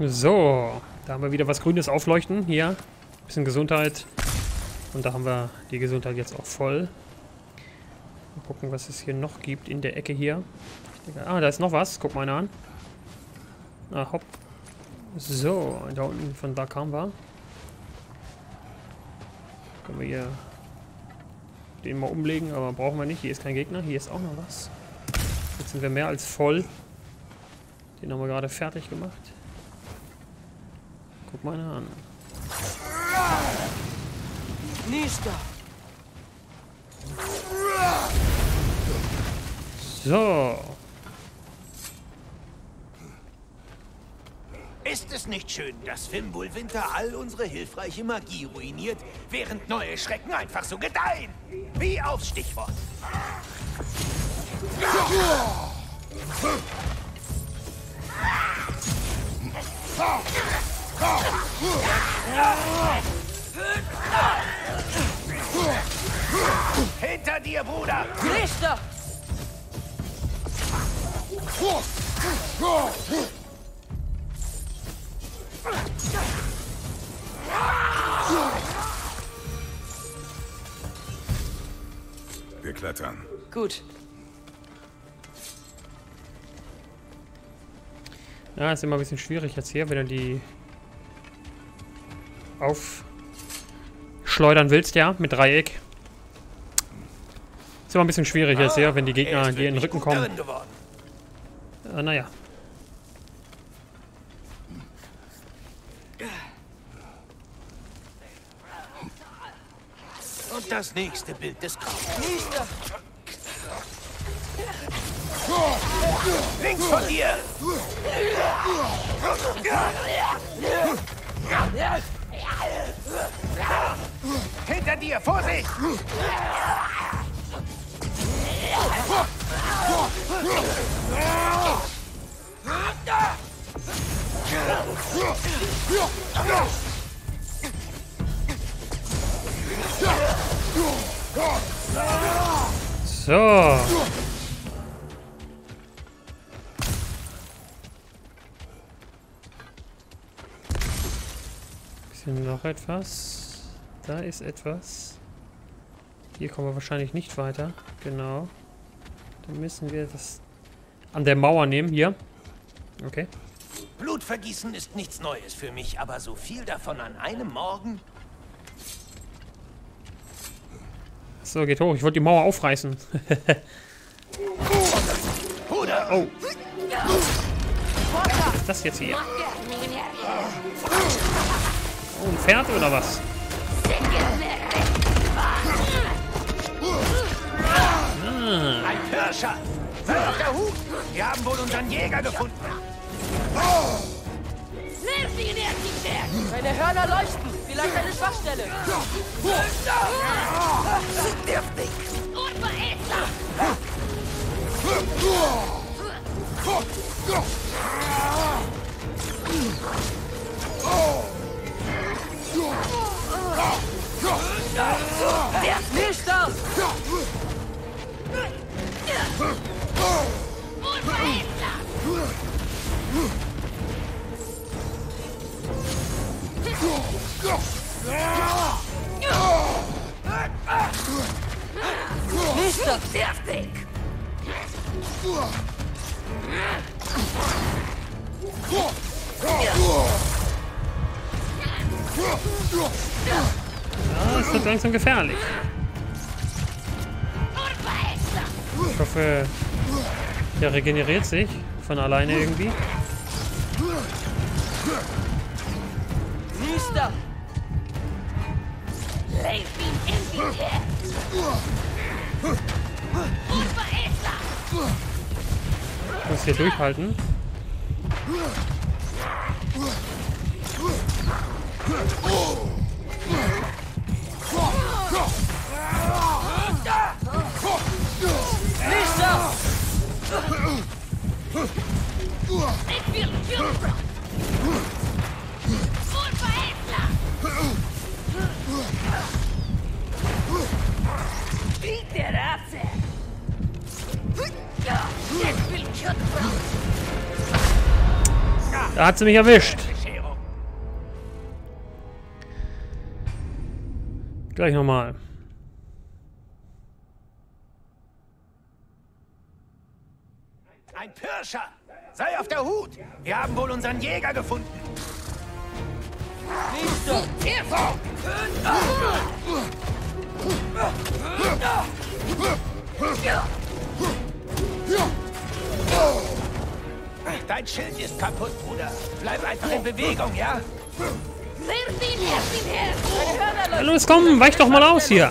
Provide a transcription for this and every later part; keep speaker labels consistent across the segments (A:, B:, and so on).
A: So, da haben wir wieder was Grünes aufleuchten. Hier, bisschen Gesundheit. Und da haben wir die Gesundheit jetzt auch voll. Mal gucken, was es hier noch gibt in der Ecke hier. Denke, ah, da ist noch was. Guck mal einer an. Ah, hopp. So, da unten, von da kamen wir. Können wir hier den mal umlegen, aber brauchen wir nicht. Hier ist kein Gegner. Hier ist auch noch was. Jetzt sind wir mehr als voll. Den haben wir gerade fertig gemacht. Guck mal an.
B: Nächster.
A: So.
C: Ist es nicht schön, dass Fimbulwinter all unsere hilfreiche Magie ruiniert, während neue Schrecken einfach so gedeihen? Wie aufs Stichwort. Hinter dir, Bruder!
B: Nächster.
D: Wir klettern.
B: Gut.
A: Ja, ist immer ein bisschen schwierig jetzt hier, wenn du die aufschleudern willst, ja, mit Dreieck. Ist immer ein bisschen schwierig jetzt hier, wenn die
C: Er
A: Gegner dir in den Rücken kommen. Äh, naja.
C: Und das nächste Bild des Kopfes. Links von dir! Hinter dir, Vorsicht!
A: So. Bisschen noch etwas. Da ist etwas. Hier kommen wir wahrscheinlich nicht weiter. Genau. Dann müssen wir das an der Mauer nehmen. Hier. Okay.
C: Blutvergießen ist nichts Neues für mich, aber so viel davon an einem Morgen?
A: So, geht hoch. Ich wollte die Mauer aufreißen. Oh. Was ist das jetzt hier? Oh, ein Pferd oder was?
C: Ein Hirscher! Sei auf der Hut! Wir haben wohl unseren Jäger gefunden.
B: Deine Hörner leuchten. Vielleicht eine Schwachstelle.
C: Wirf dich!
A: Langsam gefährlich. Ich hoffe, der regeneriert sich von alleine irgendwie. Ich muss hier durchhalten.
B: Nächster.
A: Da hat sie mich erwischt. Gleich nochmal.
C: Ein Pirscher! Sei auf der Hut! Wir haben wohl unseren Jäger gefunden.
B: Nächster!
C: Dein Schild ist kaputt, Bruder. Bleib einfach in Bewegung, ja?
A: Ja, los, komm, weich doch mal aus hier.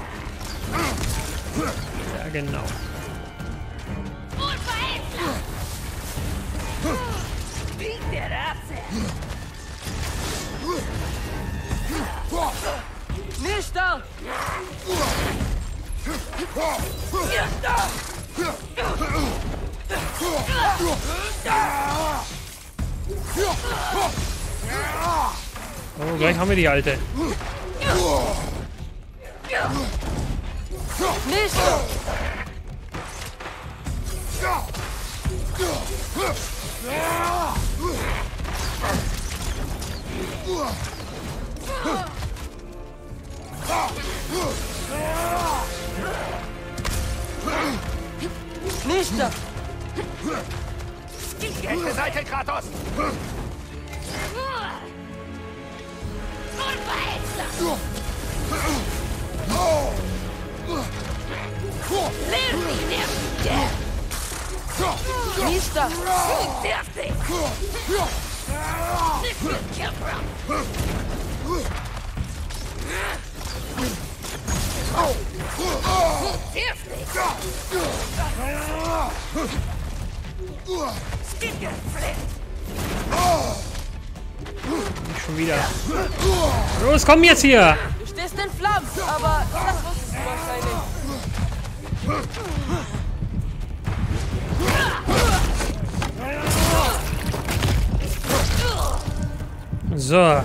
A: Ja, genau.
B: Nächster!
A: Oh, gleich haben wir die alte.
B: Nächster! Nächster!
C: Die rechte Seite, Kratos!
B: Nächster!
A: Nicht schon wieder. Los, komm jetzt hier.
B: Du stehst in Flammen, aber du wahrscheinlich.
A: So,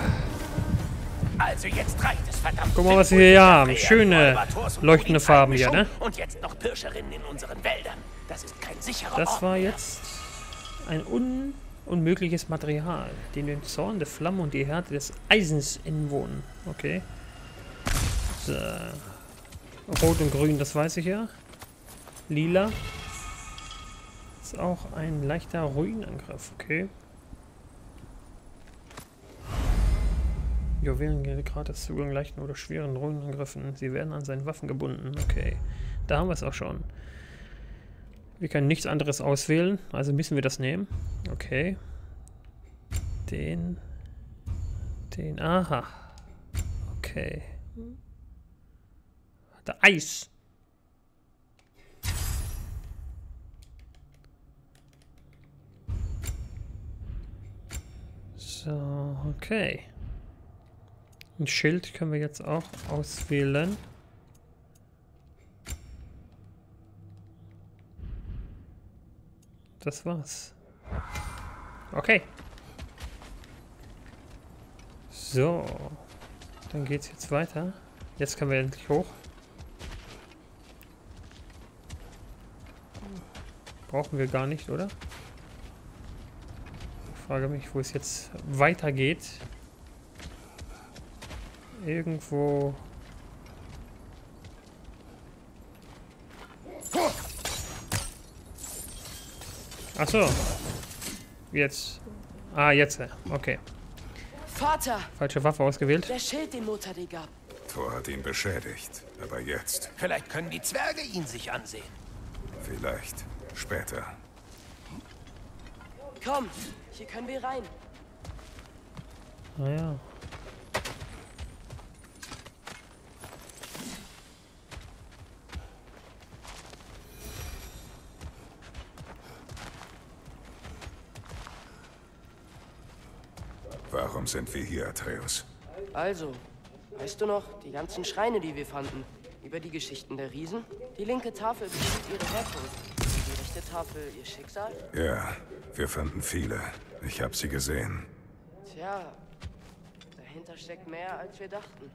C: Also jetzt reicht es, verdammt.
A: Guck mal, was wir hier haben. Schöne, leuchtende Farben hier, ne?
C: Und jetzt noch Pirscherinnen in unseren Wäldern. Das ist kein sicherer
A: das war jetzt ein un unmögliches Material, dem den Zorn der Flamme und die Härte des Eisens inwohnen. Okay. So. Rot und Grün, das weiß ich ja. Lila. Ist auch ein leichter Ruinenangriff, okay. Juwelen gratis Zugang leichten oder schweren Ruinenangriffen. Sie werden an seinen Waffen gebunden. Okay. Da haben wir es auch schon. Wir können nichts anderes auswählen, also müssen wir das nehmen. Okay. Den. Den. Aha. Okay. Der Eis. So, okay. Ein Schild können wir jetzt auch auswählen. Das war's. Okay. So. Dann geht's jetzt weiter. Jetzt können wir endlich hoch. Brauchen wir gar nicht, oder? Ich frage mich, wo es jetzt weitergeht. Irgendwo. Ach so. Jetzt. Ah, jetzt. Okay.
B: Vater,
A: Falsche Waffe ausgewählt.
B: der Schild, den Mutter dir gab.
D: Thor hat ihn beschädigt. Aber jetzt.
C: Vielleicht können die Zwerge ihn sich ansehen.
D: Vielleicht. Später.
B: Komm, hier können wir rein.
A: Naja.
D: Warum sind wir hier, Atreus?
E: Also, weißt du noch, die ganzen Schreine, die wir fanden, über die Geschichten der Riesen? Die linke Tafel bestimmt ihre Herkunft. Tafel ihr Schicksal?
D: Ja, wir fanden viele. Ich habe sie gesehen.
E: Tja, dahinter steckt mehr, als wir dachten.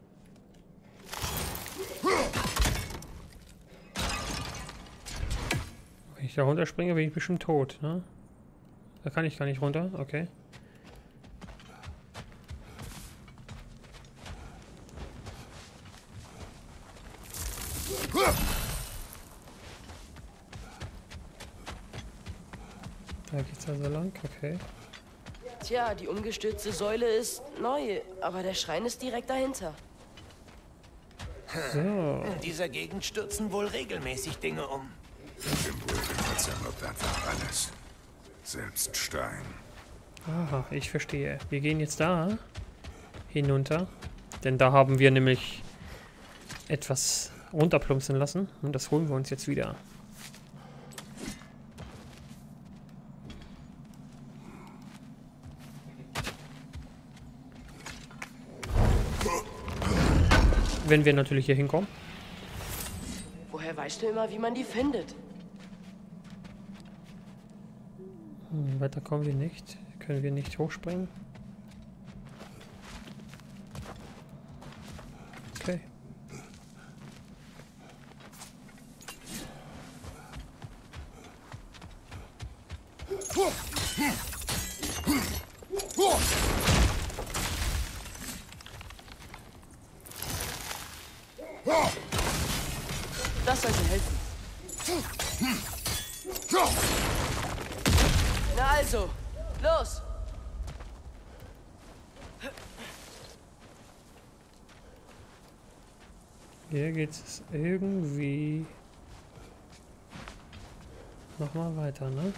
A: Wenn ich da runterspringe, bin ich bestimmt tot, ne? Da kann ich gar nicht runter, okay. Da geht's also lang, okay.
E: Tja, die umgestürzte Säule ist neu, aber der Schrein ist direkt dahinter.
A: So,
C: In dieser Gegend stürzen wohl regelmäßig Dinge um.
D: Fimbulwinter zermürbt einfach alles. Selbst Stein.
A: aha, ich verstehe. Wir gehen jetzt da hinunter, denn da haben wir nämlich etwas runterplumpsen lassen und das holen wir uns jetzt wieder. Wenn wir natürlich hier hinkommen.
E: Woher weißt du immer, wie man die findet?
A: Hm, weiter kommen wir nicht. Können wir nicht hochspringen. Okay.
E: Das sollte helfen. Na also, los!
A: Hier geht es irgendwie nochmal weiter, ne?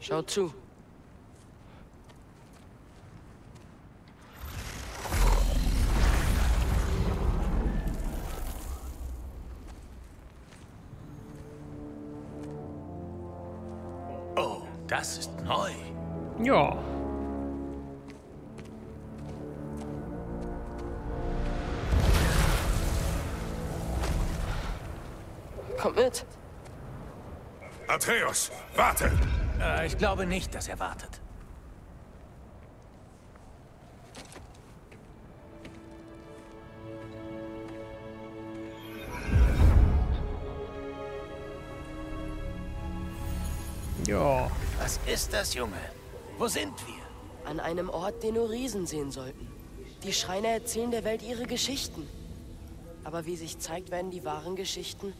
E: Schau zu.
D: Atreus, warte!
C: Äh, ich glaube nicht, dass er wartet.
A: Ja.
C: Was ist das, Junge? Wo sind wir?
E: An einem Ort, den nur Riesen sehen sollten. Die Schreiner erzählen der Welt ihre Geschichten. Aber wie sich zeigt, werden die wahren Geschichten,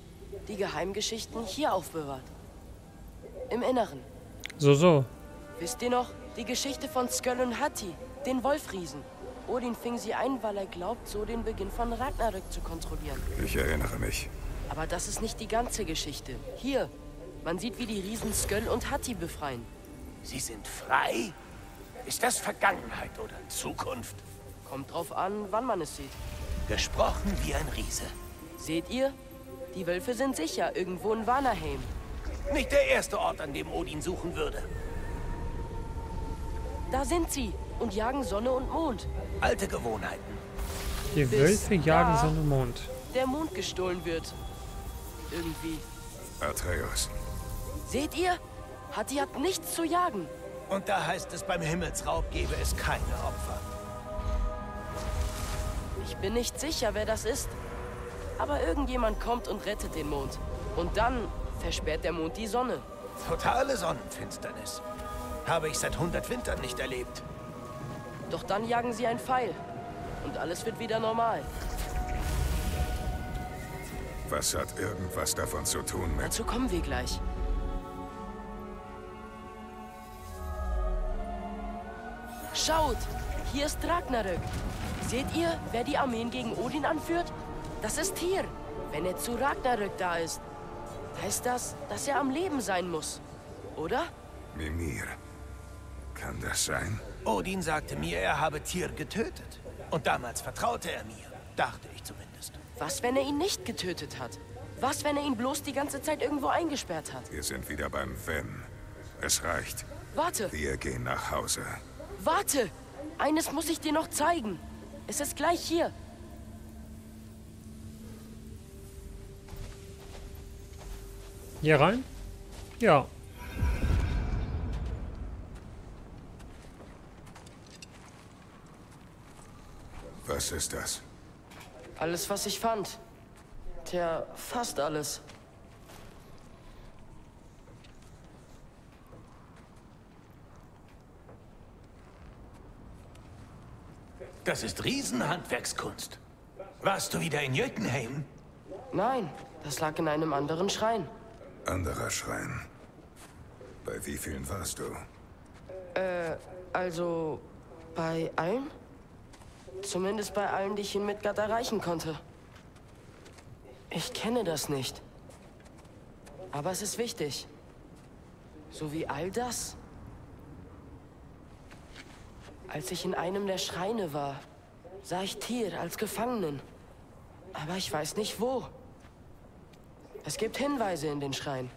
E: die Geheimgeschichten, hier aufbewahrt. Im Inneren.
A: So, so.
E: Wisst ihr noch, die Geschichte von Sköll und Hati, den Wolfriesen? Odin fing sie ein, weil er glaubt, so den Beginn von Ragnarök zu kontrollieren.
D: Ich erinnere mich.
E: Aber das ist nicht die ganze Geschichte. Hier, man sieht, wie die Riesen Sköll und Hati befreien.
C: Sie sind frei? Ist das Vergangenheit oder Zukunft?
E: Kommt drauf an, wann man es sieht.
C: Gesprochen wie ein Riese.
E: Seht ihr? Die Wölfe sind sicher, irgendwo in Vanaheim.
C: Nicht der erste Ort, an dem Odin suchen würde.
E: Da sind sie und jagen Sonne und Mond.
C: Alte Gewohnheiten.
A: Die
E: Bis
A: Wölfe jagen
E: da-
A: Sonne und Mond.
E: Der Mond gestohlen wird. Irgendwie.
D: Atreus,
E: Seht ihr? Hati hat nichts zu jagen.
C: Und da heißt es, beim Himmelsraub gebe es keine Opfer.
E: Ich bin nicht sicher, wer das ist. Aber irgendjemand kommt und rettet den Mond. Und dann versperrt der Mond die Sonne.
C: Totale Sonnenfinsternis. Habe ich seit 100 Wintern nicht erlebt.
E: Doch dann jagen sie ein Pfeil. Und alles wird wieder normal.
D: was hat irgendwas davon zu tun mit...
E: Dazu kommen wir gleich. Schaut, hier ist Ragnarök. Seht ihr, wer die Armeen gegen Odin anführt? Das ist hier. Wenn er zu Ragnarök da ist, heißt das, dass er am Leben sein muss. Oder?
D: Mimir. Kann das sein?
C: Odin sagte mir, er habe Tyr getötet. Und damals vertraute er mir. Dachte ich zumindest.
E: Was, wenn er ihn nicht getötet hat? Was, wenn er ihn bloß die ganze Zeit irgendwo eingesperrt hat?
D: Wir sind wieder beim Wenn. Es reicht.
E: Warte,
D: Wir gehen nach Hause.
E: warte! Eines muss ich dir noch zeigen. Es ist gleich hier.
A: Hier rein? Ja.
D: Was ist das?
E: Alles, was ich fand. Tja, fast alles.
C: Das ist Riesenhandwerkskunst. Warst du wieder in Jötunheim?
E: Nein, das lag in einem anderen Schrein.
D: Anderer Schrein. Bei wie vielen warst du?
E: Also, bei allen? Zumindest bei allen, die ich in Midgard erreichen konnte. Ich kenne das nicht. Aber es ist wichtig. So wie all das. Als ich in einem der Schreine war, sah ich Tyr als Gefangenen. Aber ich weiß nicht wo. Es gibt Hinweise in den Schrein.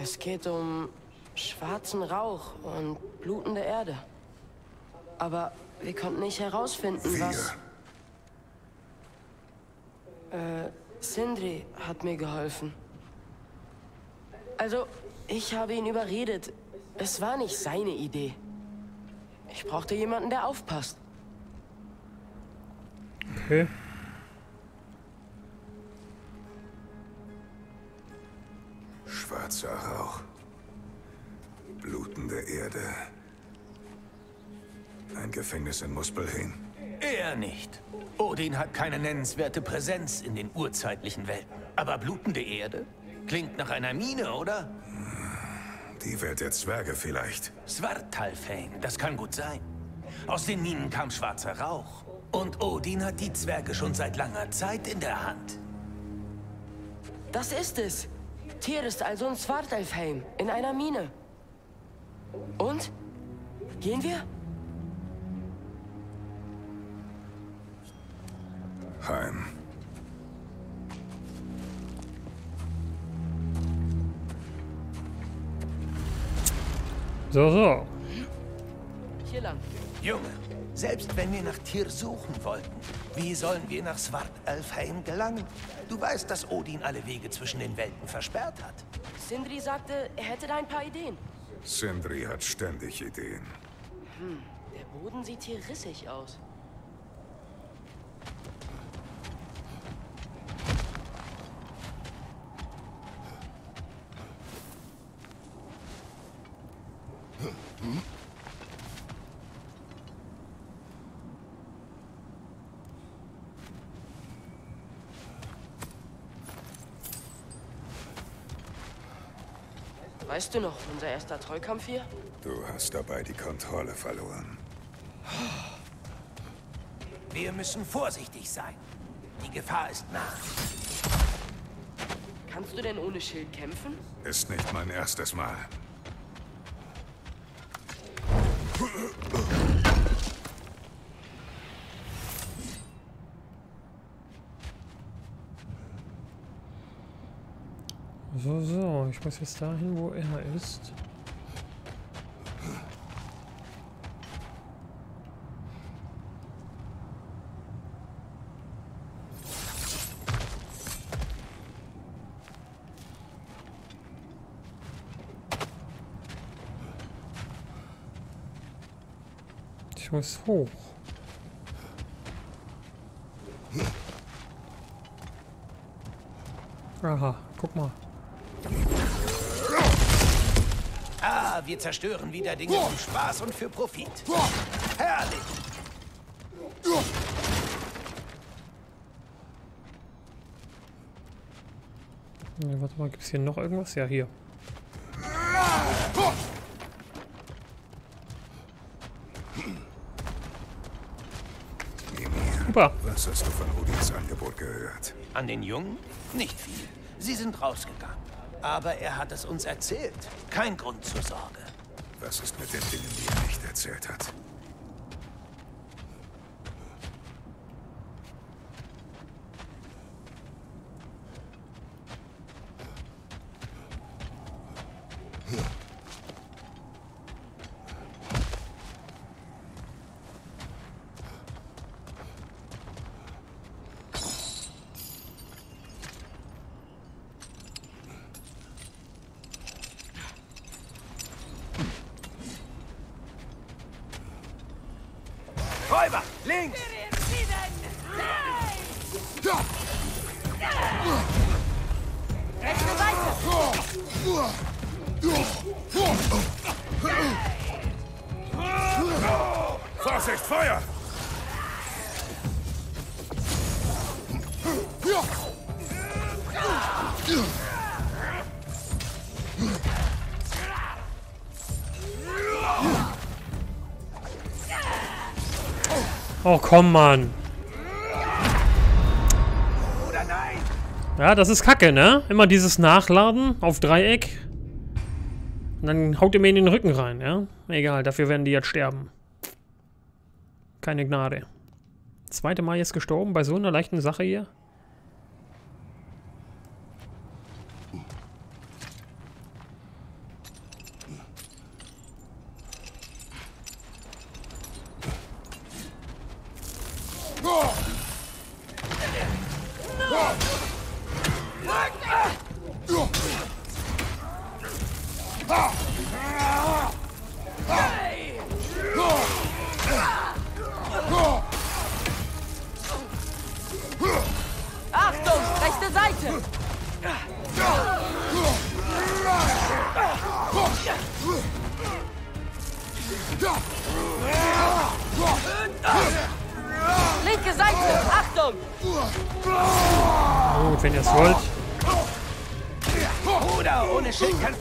E: Es geht um schwarzen Rauch und blutende Erde. Aber wir konnten nicht herausfinden,
D: Wir.
E: was... Äh, Sindri hat mir geholfen. Also, ich habe ihn überredet. Es war nicht seine Idee. Ich brauchte jemanden, der aufpasst.
A: Okay.
D: Schwarzer Rauch. Blutende Erde. Ein Gefängnis in Muspelheim.
C: Er nicht. Odin hat keine nennenswerte Präsenz in den urzeitlichen Welten. Aber blutende Erde? Klingt nach einer Mine, oder?
D: Die Welt der Zwerge vielleicht.
C: Svartalfheim, das kann gut sein. Aus den Minen kam schwarzer Rauch. Und Odin hat die Zwerge schon seit langer Zeit in der Hand.
E: Das ist es. Tyr ist also in Svartalfheim, in einer Mine. Und? Gehen wir?
D: Heim.
A: So, so.
E: Hier lang.
C: Junge, selbst wenn wir nach Tyr suchen wollten, wie sollen wir nach Svartalfheim gelangen? Du weißt, dass Odin alle Wege zwischen den Welten versperrt hat.
E: Sindri sagte, er hätte da ein paar Ideen.
D: Sindri hat ständig Ideen.
E: Der Boden sieht hier rissig aus. Weißt du noch, unser erster Trollkampf hier?
D: Du hast dabei die Kontrolle verloren.
C: Wir müssen vorsichtig sein. Die Gefahr ist nah.
E: Kannst du denn ohne Schild kämpfen?
D: Ist nicht mein erstes Mal.
A: So, so. Ich muss jetzt dahin, wo er ist. Ich muss hoch. Aha, guck mal.
C: Wir zerstören wieder Dinge zum Spaß und für Profit. Herrlich!
A: Ne, warte mal, gibt es hier noch irgendwas? Ja, hier. Super.
D: was hast du von Odins Angebot gehört?
C: An den Jungen? Nicht viel. Sie sind rausgegangen. Aber er hat es uns erzählt. Kein Grund zur Sorge.
D: Was ist mit den Dingen, die er nicht erzählt hat?
C: Links!
B: Rechte Seite!
D: Vorsicht, Feuer!
A: Oh, komm, Mann.
C: Oder nein?
A: Ja, das ist kacke, ne? Immer dieses Nachladen auf Dreieck. Und dann haut er mir in den Rücken rein, ja? Egal, dafür werden die jetzt sterben. Keine Gnade. Zweite Mal jetzt gestorben bei so einer leichten Sache hier?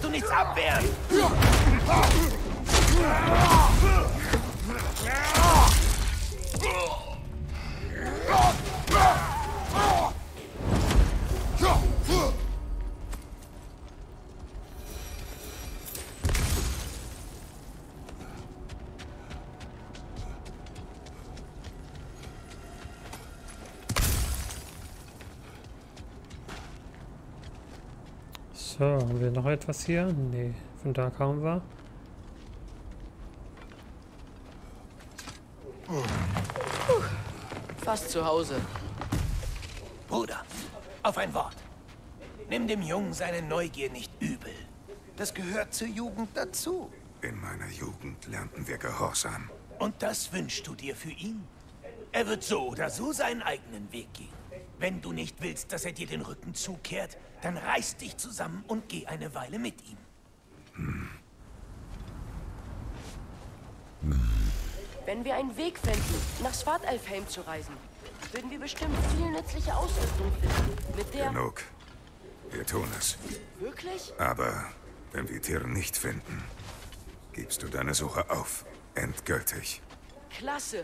C: Du nichts abwehren.
A: So, haben wir noch etwas hier? Nee, von da kamen wir.
E: Fast zu Hause.
C: Bruder, auf ein Wort. Nimm dem Jungen seine Neugier nicht übel. Das gehört zur Jugend dazu.
D: In meiner Jugend lernten wir Gehorsam.
C: Und das wünschst du dir für ihn? Er wird so oder so seinen eigenen Weg gehen. Wenn du nicht willst, dass er dir den Rücken zukehrt, dann reiß dich zusammen und geh eine Weile mit ihm.
E: Wenn wir einen Weg finden, nach Svartalfheim zu reisen, würden wir bestimmt viel nützliche Ausrüstung finden. Mit der...
D: Genug. Wir tun es.
E: Wirklich?
D: Aber wenn wir Tiere nicht finden, gibst du deine Suche auf. Endgültig.
E: Klasse.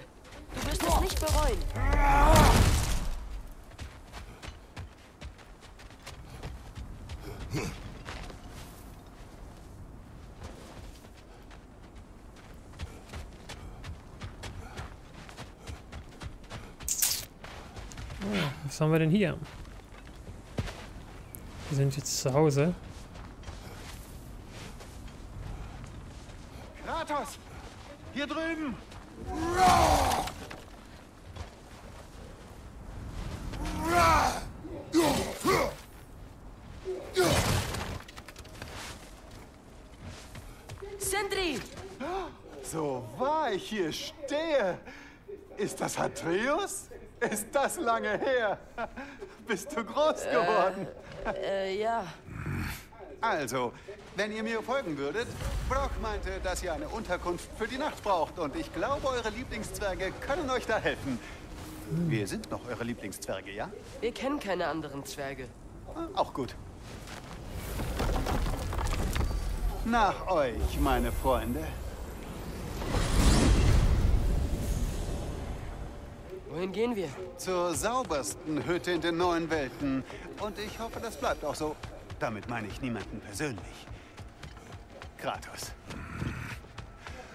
E: Du wirst es nicht bereuen.
A: Was haben wir denn hier? Wir sind jetzt zu Hause.
F: Kratos! Hier drüben! Das Atreus? Ist das lange her? Bist du groß geworden?
E: Äh, ja.
F: Also, wenn ihr mir folgen würdet, Brock meinte, dass ihr eine Unterkunft für die Nacht braucht und ich glaube, eure Lieblingszwerge können euch da helfen. Wir sind noch eure Lieblingszwerge, ja?
E: Wir kennen keine anderen Zwerge.
F: Auch gut. Nach euch, meine Freunde.
E: Wohin gehen wir?
F: Zur saubersten Hütte in den neuen Welten. Und ich hoffe, das bleibt auch so. Damit meine ich niemanden persönlich. Kratos.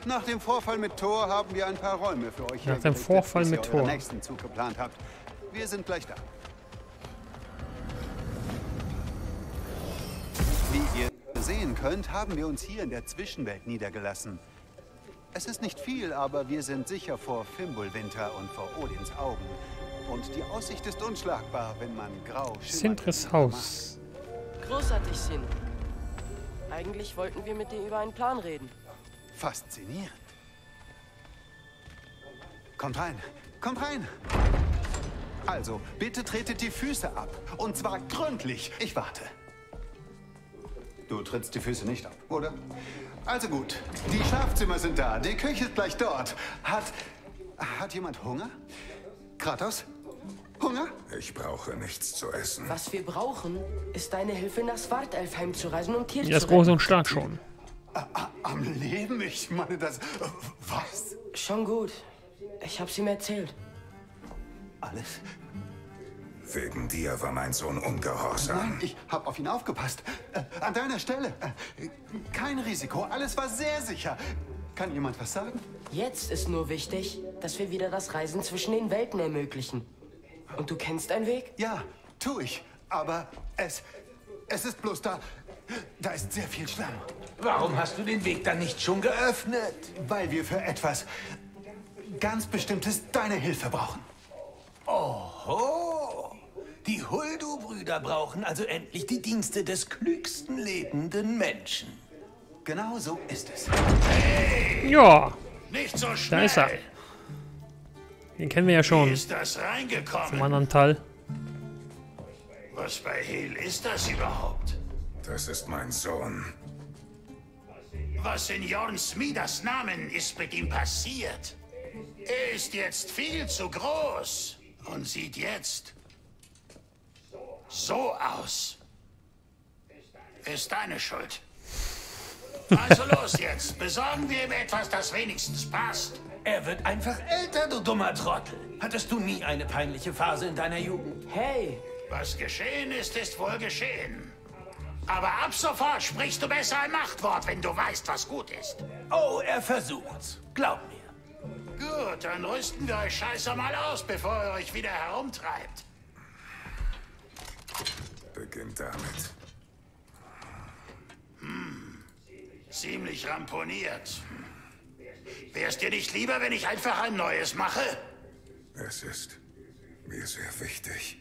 F: Nach dem Vorfall mit Thor haben wir ein paar Räume für euch
A: Nach dem Vorfall mit Thor.
F: nächsten Zug geplant habt. Wir sind gleich da. Wie ihr sehen könnt, haben wir uns hier in der Zwischenwelt niedergelassen. Es ist nicht viel, aber wir sind sicher vor Fimbulwinter und vor Odins Augen. Und die Aussicht ist unschlagbar, wenn man grau schimmert.
A: Sintres Haus.
E: Großartig, Sin. Eigentlich wollten wir mit dir über einen Plan reden.
F: Faszinierend. Kommt rein, kommt rein. Also, bitte tretet die Füße ab. Und zwar gründlich. Ich warte. Du trittst die Füße nicht ab, oder? Also gut, die Schlafzimmer sind da, die Küche ist gleich dort. Hat. Hat jemand Hunger? Kratos? Hunger?
D: Ich brauche nichts zu essen.
E: Was wir brauchen, ist deine Hilfe nach Svartalfheim zu reisen und hier
A: Die ist
E: zu
A: groß
E: retten.
A: und stark schon.
F: Am Leben? Ich meine das. Was?
E: Schon gut. Ich hab's ihm erzählt.
F: Alles?
D: Wegen dir war mein Sohn ungehorsam.
F: Nein, ich hab auf ihn aufgepasst. Äh, an deiner Stelle. Äh, kein Risiko, alles war sehr sicher. Kann jemand was sagen?
E: Jetzt ist nur wichtig, dass wir wieder das Reisen zwischen den Welten ermöglichen. Und du kennst einen Weg?
F: Ja, tu ich. Aber es. Es ist bloß da. Da ist sehr viel Schlamm.
C: Warum hast du den Weg dann nicht schon geöffnet?
F: Weil wir für etwas ganz Bestimmtes deine Hilfe brauchen.
C: Oh, die Huldu-Brüder brauchen also endlich die Dienste des klügsten lebenden Menschen.
F: Genau so ist es.
A: Ja,
G: Nicht so
A: da
G: schnell.
A: ist er. Den kennen wir ja schon
G: Ist das
A: vom
G: reingekommen?
A: anderen Teil.
G: Was bei Hel ist das überhaupt?
D: Das ist mein Sohn.
G: Was in Jorn Smidas Namen ist mit ihm passiert? Er ist jetzt viel zu groß und sieht jetzt so aus. Ist deine Schuld. Also los jetzt, besorgen wir ihm etwas, das wenigstens passt.
C: Er wird einfach älter, du dummer Trottel. Hattest du nie eine peinliche Phase in deiner Jugend?
E: Hey,
G: Was geschehen ist, ist wohl geschehen. Aber ab sofort sprichst du besser ein Machtwort, wenn du weißt, was gut ist.
C: Oh, er versucht's. Glaub mir.
G: Gut, dann rüsten wir euch scheiße mal aus, bevor ihr euch wieder herumtreibt.
D: Beginnt damit.
G: Ziemlich ramponiert. Wär's dir nicht lieber, wenn ich einfach ein neues mache?
D: Es ist mir sehr wichtig.